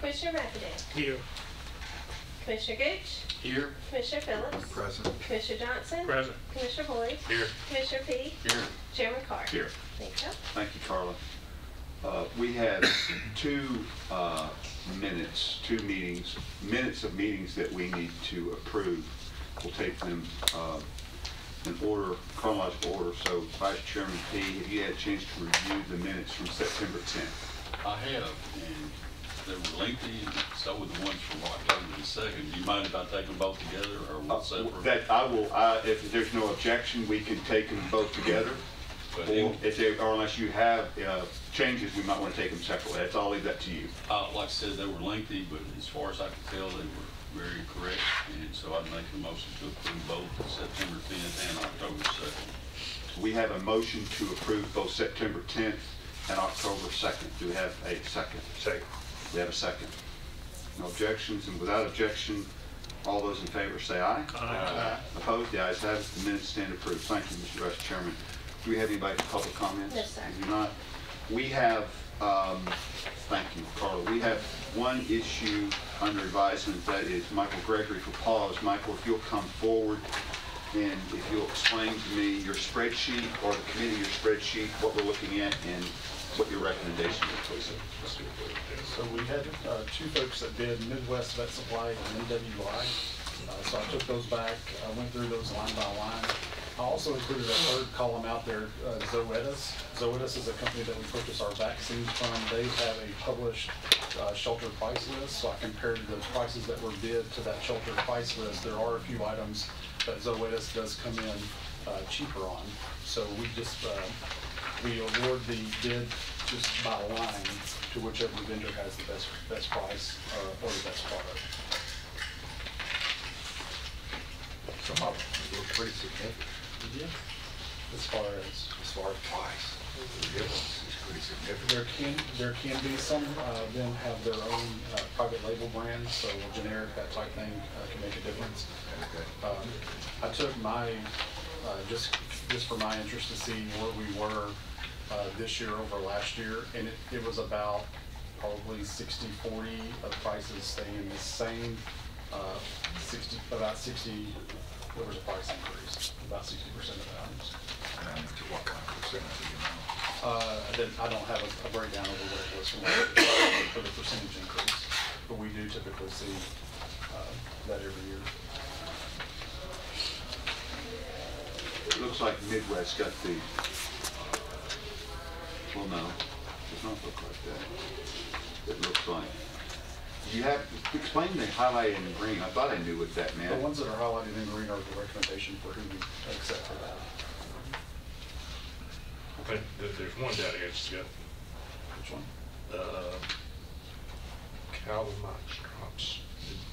Commissioner McAdams. Here. Commissioner Gooch. Here. Commissioner Phillips. Present. Commissioner Johnson. Present. Commissioner Boyd. Here. Commissioner Fee. Here. Chairman Carr. Here. Thank you. Thank you, Carla. Uh, We have two uh, minutes, two meetings, minutes of meetings that we need to approve. We'll take them uh, in order, chronological order. So Vice Chairman P, have you had a chance to review the minutes from September 10th? I have, and they were lengthy, and so were the ones from October the second. Do you mind if I take them both together, or Uh, one separate? That I will, I- if there's no objection, we can take them both together. But Or in- if they, or unless you have uh, changes, we might want to take them separately. That's, I'll leave that to you. Uh, like I said, they were lengthy, but as far as I could tell, they were very correct, and so I'd make a motion to approve both September tenth and October second. We have a motion to approve both September 10th and October 2nd. Do we have a second? Second. We have a second. No objections, and without objection, all those in favor say aye. Aye. Opposed? The ayes have it. The minutes stand approved. Thank you, Mr. Vice Chairman. Do we have anybody for public comments? No, sir. We do not. We have, um, thank you, Carla. We have one issue under advisement, that is Michael Gregory for PAWS. Michael, if you'll come forward and if you'll explain to me your spreadsheet or the committee your spreadsheet, what we're looking at and what your recommendation. So we had uh, two folks that did Midwest Vet Supply and NWI. Uh, So I took those back, I went through those line by line. I also included a third column out there, uh, Zoetis. Zoetis is a company that we purchase our vaccines from. They have a published uh, shelter price list, so I compared the prices that were bid to that shelter price list. There are a few items that Zoetis does come in uh, cheaper on. So we just, uh, we award the bid just by line to whichever vendor has the best, best price uh, or the best product. Some of them look pretty significant As far as, as far as price. The difference is pretty significant. there can, there can be some, uh, then have their own uh, private label brands, so generic, that type thing uh, can make a difference. Okay. Um, I took my, uh, just, just for my interest to see where we were uh, this year over last year, and it, it was about probably 60/40 of prices staying the same, uh, 60, about 60, there was a price increase, about 60% of that. And to what kind of percentage, do you know? Uh, Then I don't have a a breakdown of what it was from for the percentage increase, but we do typically see uh, that every year. It looks like Midwest got the, well, no, it does not look like that. It looks like, you have, explain the highlighted in green. I thought I knew what that meant. The meant. ones that are highlighted in green are the recommendation for who we accept for that. I think that there's one down here that's got, Which one? uh, Calvin Crops.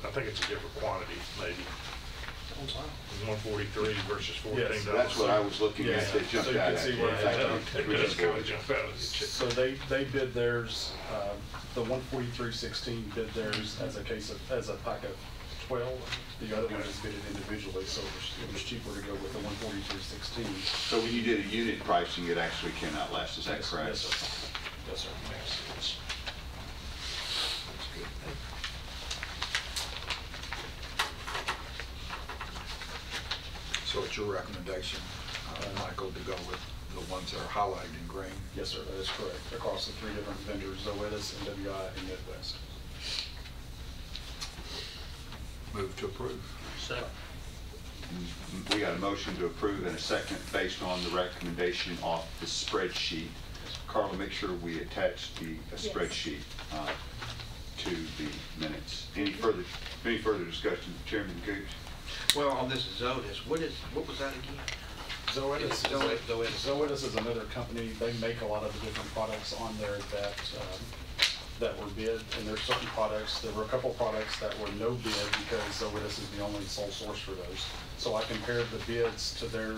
I think it's a different quantity, maybe. One forty-three versus fourteen dollars. That's what I was looking at, that So jumped out can at see me. where Yeah, Thank that you. does kind of jump out. So they, they bid theirs, uh, the one forty-three sixteen bid theirs as a case of, as a pack of twelve. The other one is bid individually, so it was, it was cheaper to go with the one forty-three sixteen. So when you did a unit pricing, it actually came out less, is that correct? Yes, sir. Yes, sir. So it's your recommendation, uh, Michael, to go with the ones that are highlighted in green? Yes, sir, that is correct, across the three different vendors, Zoetis, NWI, and Midwest. Move to approve. Second. We got a motion to approve and a second based on the recommendation off the spreadsheet. Carla, make sure we attach the uh, Yes. spreadsheet uh, to the minutes. Any further, any further discussion, Chairman Gooch? Well, on this Zoetis, what is, what was that again? Zoetis, is Zoe- Zoetis. Zoetis is another company, they make a lot of the different products on there that, um, that were bid, and there's certain products, there were a couple products that were no bid because Zoetis is the only sole source for those. So I compared the bids to their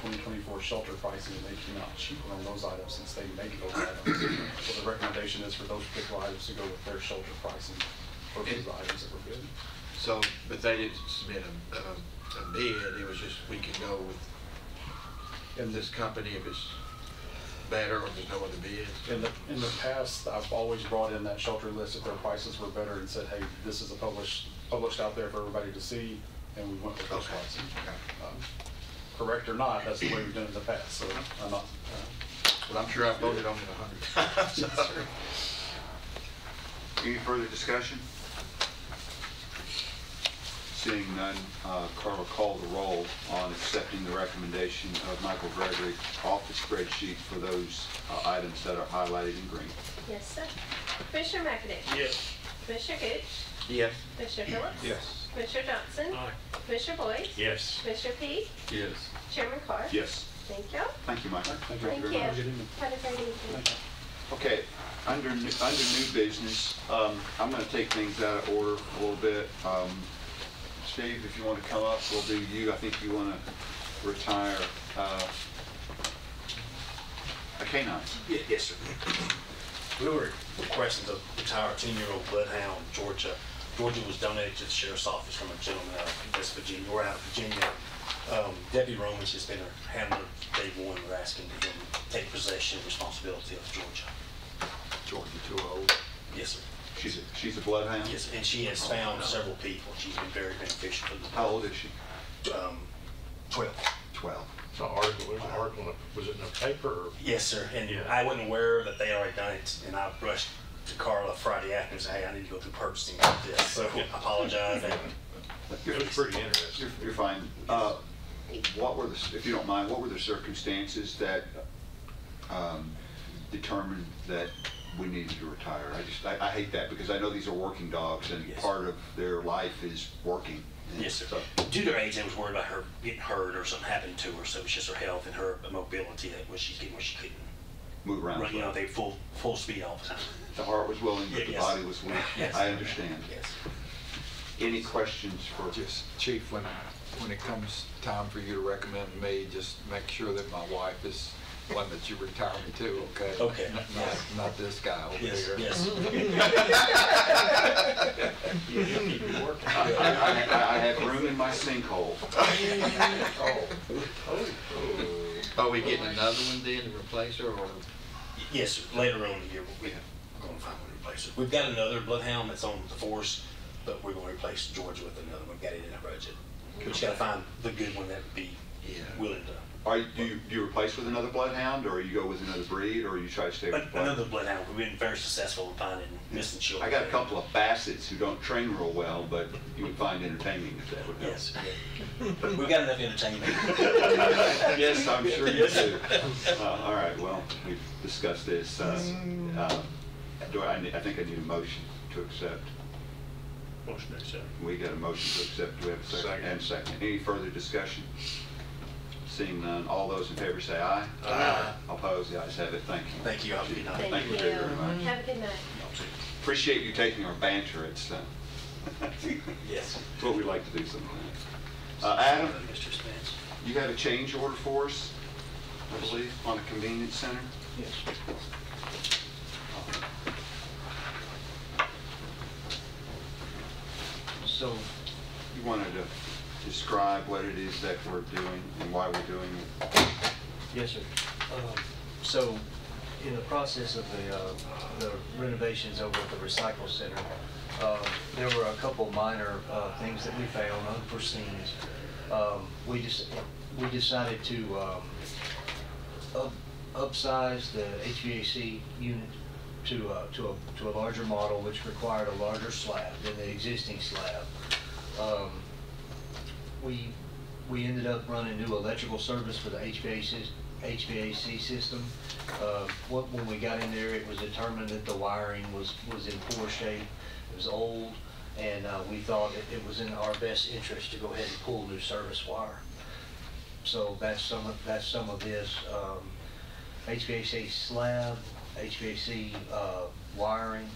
twenty twenty-four shelter pricing, and they came out cheaper on those items since they make those items. So the recommendation is for those particular items to go with their shelter pricing versus the items that were bid. So, but they didn't submit a, a, a bid, it was just, we could go with And this company if it's, better or there's no other bids? In the, in the past, I've always brought in that shelter list if their prices were better and said, hey, this is a published, published out there for everybody to see, and we went with those Okay. prices. Okay. Um, Correct or not, that's the way we've done it in the past, so I'm not, uh, Well, I'm sure I voted on it a hundred times. Any further discussion? Seeing none, uh, Carla, call the roll on accepting the recommendation of Michael Gregory off the spreadsheet for those uh, items that are highlighted in green. Yes, sir. Commissioner McAdoo? Yes. Commissioner Gooch? Yes. Commissioner Phillips? Yes. Commissioner Johnson? Aye. Commissioner Boyd? Yes. Commissioner Peak? Yes. Chairman Carr? Yes. Thank you. Thank you, Michael. thank you. Thank very you. much. Good evening. Have a great evening. Thank you. Okay, under, new- under new business, um, I'm gonna take things out of order a little bit. Um, Steve, if you wanna come up, we'll do you. I think you wanna retire, uh, a canine. Ye- Yes, sir. We were requesting to retire a 10-year-old bloodhound, Georgia. Georgia was donated to the sheriff's office from a gentleman out of West Virginia, or out of Virginia. Um, Deputy Romans has been a handler day one. We're asking him to take possession and responsibility of Georgia. Georgia too old. Yes, sir. She's a, she's a bloodhound? Yes, and she has found several people. She's been very beneficial to How old is she? um, 12. Twelve. It's an article, there's an article, was it in the paper or? Yes, sir, and Yeah. I wasn't aware that they already done it, and I rushed to Carla Friday afternoon and said, hey, I need to go through purchasing with this, so I apologize. and- It was pretty interesting. You're, you're fine. Uh, What were the, if you don't mind, what were the circumstances that um, determined that we needed to retire? I just, I I hate that because I know these are working dogs and Yes. part of their life is working. And Yes, sir. so- Due to her age, I was worried about her getting hurt or something happening to her, so it's just her health and her mobility that was she's getting where she couldn't Move around. run, you know, they full, full speed all the time. The heart was willing, but the Yes. body was weak. Yes. I understand. Yes. Any questions for? Just, Chief, when, when it comes time for you to recommend me, just make sure that my wife is one that you retire me to, okay? Okay, Not- yes. Not, not this guy over Yes, here. yes. I, I- I have room in my sinkhole. Are we getting another one then to replace her or? Yes, later on in the year, we're gonna find one to replace her. We've got another bloodhound that's on the force, but we're gonna replace Georgia with another one, got it in our budget. We just gotta find the good one that would be Yeah. willing to Are you, do you, do you replace with another bloodhound, or you go with another breed, or you try to stay with the Another bloodhound? bloodhound, we've been very successful in finding missing children. I got a couple of bassets who don't train real well, but you would find entertaining if that would help. Yes, we've got enough entertainment. Yes, I'm sure you do. Uh, All right, well, we've discussed this. Uh, uh, Do I, I think I need a motion to accept. Motion to accept. We got a motion to accept. Do we have a second? Second. And second. Any further discussion? Seeing none, all those in favor say aye. Aye. Opposed, the ayes have it. Thank you. Thank you, have a good night. Thank you. very, very much. Have a good night. Appreciate you taking our banter. It's, uh, Yes. it's what we like to do sometimes. Uh, Adam, Mr. Spence. you had a change order for us, I believe, on a convenience center? Yes. So, You wanted to describe what it is that we're doing and why we're doing it? yes, sir. Um, So, in the process of the, uh, the renovations over at the recycle center, um, there were a couple minor uh, things that we found unforeseen. Um, We just, we decided to um, up- upsize the HVAC unit to, uh, to a, to a larger model, which required a larger slab than the existing slab. Um, we, we ended up running new electrical service for the HVAC, HVAC system. Uh, what, when we got in there, it was determined that the wiring was, was in poor shape, it was old, and, uh, we thought it, it was in our best interest to go ahead and pull new service wire. So that's some of, that's some of this, um, HVAC slab, HVAC, uh, wiring,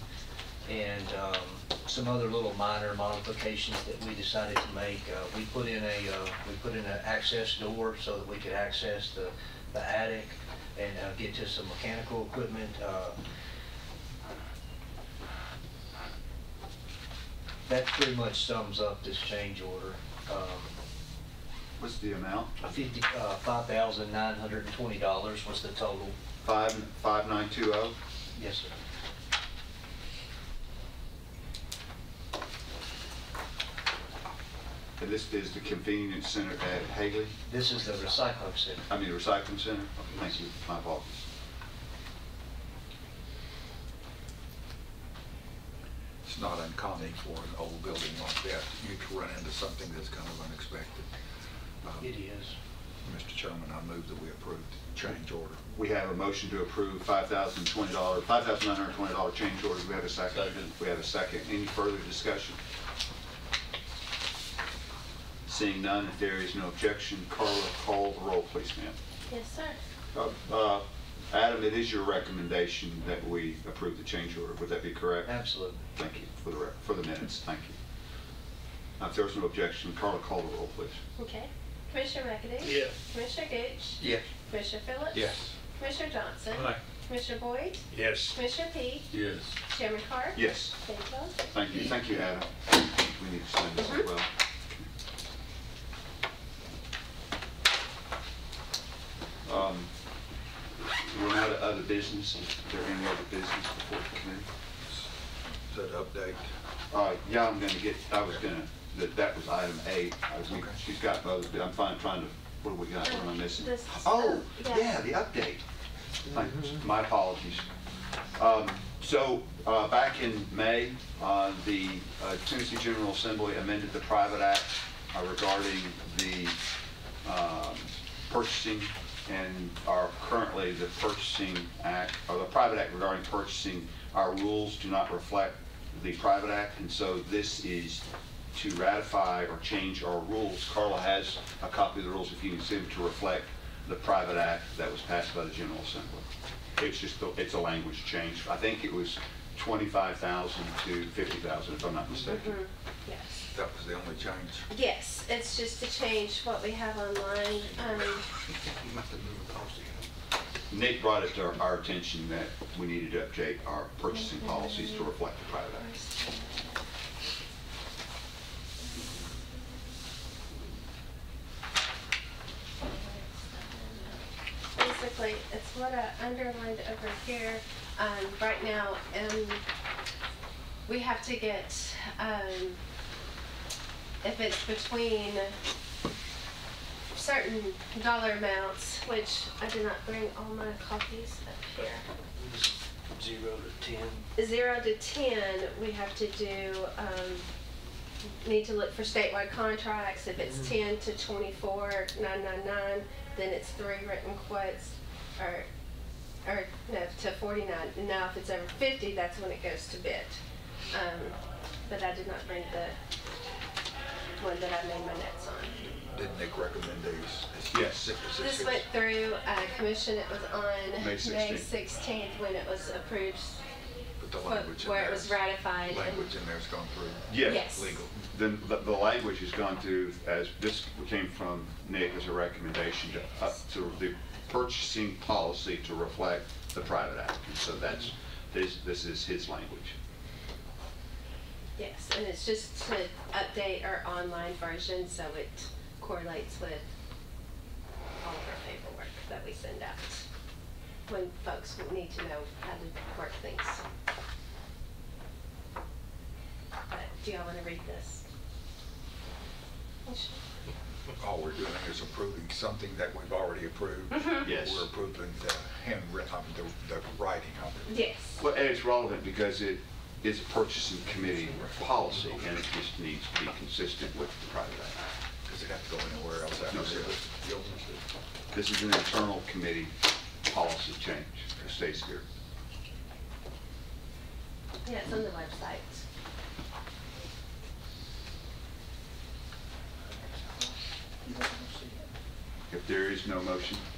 and, um, some other little minor modifications that we decided to make. Uh, we put in a, uh, we put in an access door so that we could access the, the attic and, uh, get to some mechanical equipment, uh, that pretty much sums up this change order. Um, What's the amount? Fifty, uh, five thousand nine hundred and twenty dollars was the total. five, five nine two oh. Yes, sir. And this is the convenience center at Haley, This is the recycling center. I mean the recycling center? Okay, Thank you, my apologies. It's not uncommon for an old building like that, you to run into something that's kind of unexpected. Uh, It is. Mr. Chairman, I move that we approve the change order. We have a motion to approve five thousand twenty dollar, five thousand nine hundred twenty dollar change order. We have a second? Second. We have a second. Any further discussion? Seeing none, if there is no objection, Carla, call the roll, please, ma'am. Yes, sir. Uh, uh, Adam, it is your recommendation that we approve the change order. Would that be correct? Absolutely. Thank you for the, rec- for the minutes. Thank you. Now, If there's no objection, Carla, call the roll, please. Okay. Commissioner McAdoo? Yes. Commissioner Gooch? Yes. Commissioner Phillips? Yes. Commissioner Johnson? Aye. Commissioner Boyd? Yes. Commissioner Peak? Yes. Chairman Carr? Yes. Thank you. Thank you. Thank you, Adam. We need to sign this as well. Um, We're now to other business. Is there any other business before the committee? Is that update? Uh, yeah, I'm gonna get, I was gonna, that, that was item eight. I was, Okay. she's got those, but I'm fine, trying to, what do we got? What am I missing? This- Oh, yeah. yeah, the update. Thanks. My apologies. Um, so, uh, back in May, uh, the uh, Tennessee General Assembly amended the private act uh, regarding the, um, purchasing and are currently the purchasing act, or the private act regarding purchasing, our rules do not reflect the private act, and so this is to ratify or change our rules. Carla has a copy of the rules if you can them to reflect the private act that was passed by the General Assembly. It's just, a- it's a language change. I think it was twenty-five thousand to fifty thousand, if I'm not mistaken. Mhm. Yes. That was the only change. Yes, it's just to change what we have online. Um, You must have moved the policy. Nick brought it to our- our attention that we needed to update our purchasing policies to reflect the private act. basically, it's what I underlined over here. Um, right now, um, we have to get, um, if it's between certain dollar amounts, which I did not bring all my copies up here. Zero to ten. Zero to ten, we have to do, um, need to look for statewide contracts. If it's ten to twenty-four, nine nine nine, then it's three written quotes, or, or, no, to forty-nine. And Now, if it's over fifty, that's when it goes to bid. Um, but I did not bring the one that I made my notes on. Did Nick recommend these? Yes. This went through, uh, commission, it was on May May 16th. when it was approved, But the wh- language in where there it was is- ratified. and- Language in there's gone through. Yes. Legal. The, the, the language has gone through, as, this came from Nick as a recommendation to, up to the purchasing policy to reflect the private act. And so that's, this, this is his language. Yes, and it's just to update our online version so it correlates with all of our paperwork that we send out when folks need to know how to work things. But do y'all want to read this? All we're doing is approving something that we've already approved. Mhm. Yes. We're approving the handwritten, I the, the writing of it. Yes. Well, and it's relevant because it is a purchasing committee policy and it just needs to be consistent with the private act. Does it have to go anywhere else after No, sir. this? This is an internal committee policy change. It stays here. Yeah, it's on the website. If there is no motion, Mo-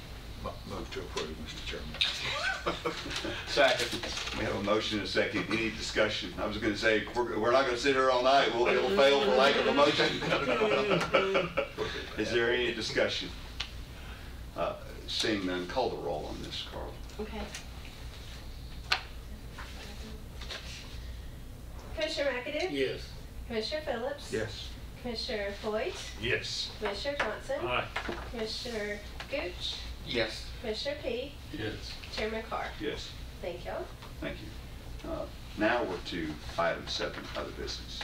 Move to approve, Mr. Chairman. Second. We have a motion and a second. Any discussion? I was gonna say, we're, we're not gonna sit here all night. We'll, it'll fail for lack of a motion. Is there any discussion? Uh, Seeing none, call the roll on this, Carl. Okay. Commissioner McAdoo? Yes. Commissioner Phillips? Yes. Commissioner Boyd? Yes. Commissioner Johnson? Aye. Commissioner Gooch? Yes. Commissioner P, Yes. Chairman Carr. Yes. Thank y'all. Thank you. Uh, Now we're to item seven, other business.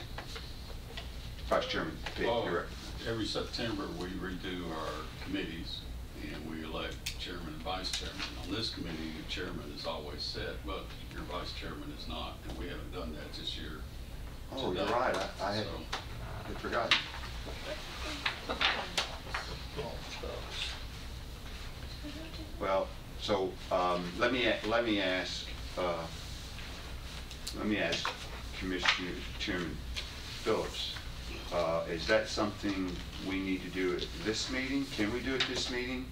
Vice Chairman Peak, Oh, you're Every September, we redo our committees and we elect chairman and vice chairman. On this committee, the chairman is always set, but your vice chairman is not, and we haven't done that this year. Oh, you're today. right, I- I had- So, I'd forgotten. Well, so, um, let me, let me ask, uh, let me ask Commissioner Chairman Phillips, uh, is that something we need to do at this meeting? Can we do it this meeting?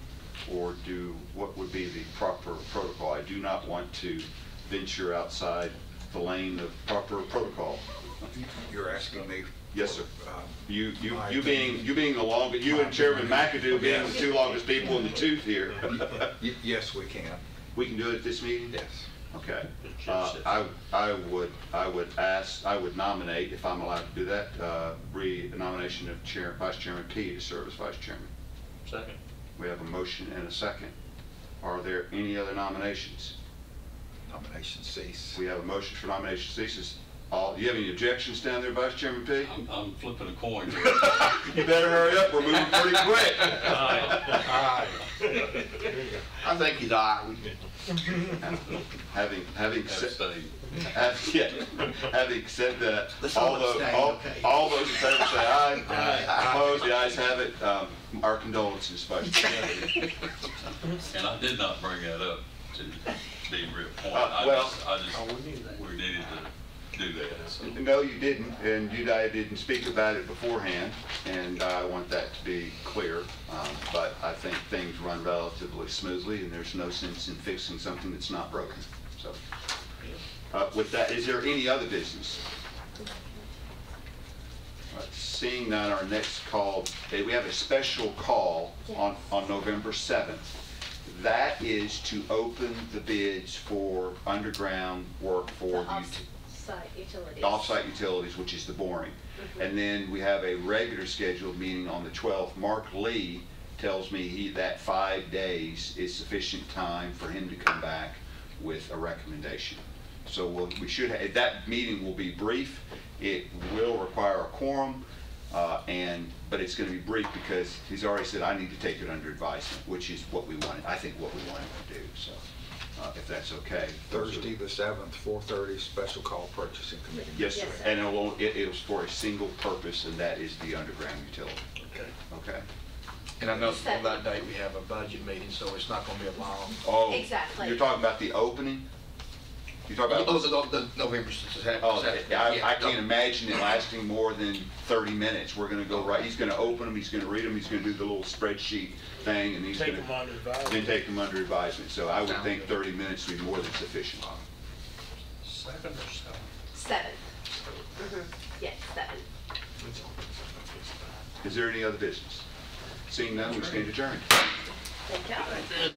Or do, what would be the proper protocol? I do not want to venture outside the lane of proper protocol. You're asking me? Yes, sir. um, You, you, My you being, opinion. you being the longest, you and Chairman McAdoo being the two longest people in the tooth here. y- Yes, we can. We can do it at this meeting? Yes. Okay. Uh, I, I would, I would ask, I would nominate, if I'm allowed to do that, uh, re-nomination of Chair, Vice Chairman P to serve as Vice Chairman. Second. We have a motion and a second. Are there any other nominations? Nomination cease. We have a motion for nomination ceases. All, you have any objections down there, Vice Chairman P? I'm, I'm flipping a coin. You better hurry up, we're moving pretty quick. all right. I think he's aye. Having, having said, Abstain. yeah, having said that, Let's all all those, abstain, all, okay. all those in favor say aye. Aye. Opposed, the ayes have it. Um, Our condolences, Vice Chairman. And I did not bring that up to be reappointed. Uh, I well- just, I just, we needed to do that, so. No, you didn't, and you and I didn't speak about it beforehand, and I want that to be clear. Um, But I think things run relatively smoothly, and there's no sense in fixing something that's not broken, so. Uh, With that, is there any other business? All right, Seeing none, our next call, we have a special call on, on November 7th. That is to open the bids for underground work for ut- off-site utilities. off-site utilities, which is the boring. And then we have a regular scheduled meeting on the 12th. Mark Lee tells me he, that five days is sufficient time for him to come back with a recommendation. So we'll, we should, ha- that meeting will be brief. It will require a quorum, uh, and, but it's gonna be brief because he's already said, I need to take it under advisement, which is what we wanted, I think what we wanted to do, so, uh, if that's okay. Thursday, the seventh, four thirty, special call purchasing committee. Yes, sir. Yes, sir. And it'll, it, it was for a single purpose, and that is the underground utility. Okay. Okay? And I know on that date, we have a budget meeting, so it's not gonna be a long. Oh. Exactly. You're talking about the opening? You're talking Oh, about? the, the November second. Oh, I, I can't imagine it lasting more than thirty minutes. We're gonna go right, he's gonna open them, he's gonna read them, he's gonna do the little spreadsheet thing, and he's gonna. them under advisement. Then take them under advisement. So I would Sounds think good. thirty minutes would be more than sufficient. Second or seven? Seven. Mhm. Yes, seven. Is there any other business? Seeing none, we stand adjourned. Thank y'all.